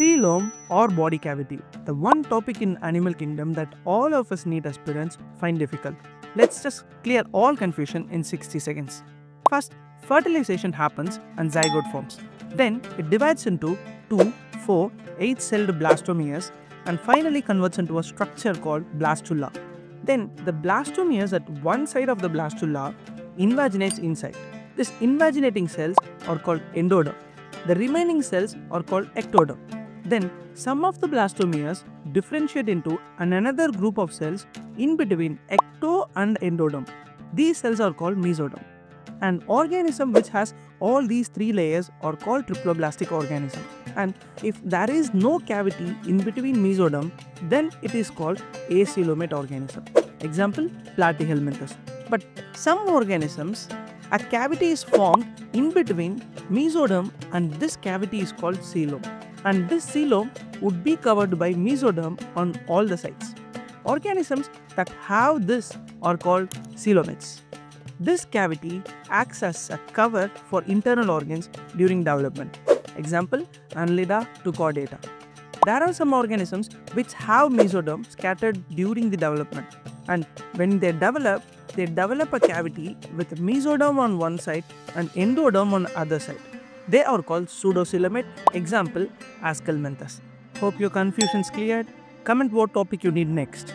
Coelom or body cavity, the one topic in animal kingdom that all of us NEET aspirants find difficult. Let's just clear all confusion in 60 seconds. First, fertilization happens and zygote forms. Then it divides into 2, 4, 8 celled blastomeres and finally converts into a structure called blastula. Then the blastomeres at one side of the blastula invaginates inside. These invaginating cells are called endoderm. The remaining cells are called ectoderm. Then some of the blastomeres differentiate into an another group of cells in between ecto and endoderm. These cells are called mesoderm. An organism which has all these three layers are called triploblastic organism. And if there is no cavity in between mesoderm, then it is called acoelomate organism. Example, platyhelminthes. But some organisms, a cavity is formed in between mesoderm and this cavity is called coelom. And this coelom would be covered by mesoderm on all the sides. Organisms that have this are called coelomates. This cavity acts as a cover for internal organs during development. Example, Annelida to chordata. There are some organisms which have mesoderm scattered during the development and when they develop, they develop a cavity with mesoderm on one side and endoderm on other side. They are called pseudocoelomate, example Aschelminthes. Hope your confusion is cleared. Comment what topic you need next.